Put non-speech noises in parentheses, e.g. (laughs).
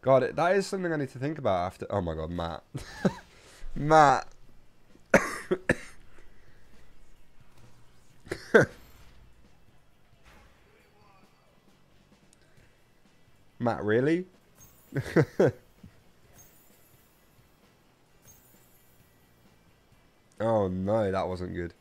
God, that is something I need to think about after. Oh my God, Matt. (laughs) Matt. (coughs) Matt, really? (laughs) oh no, that wasn't good.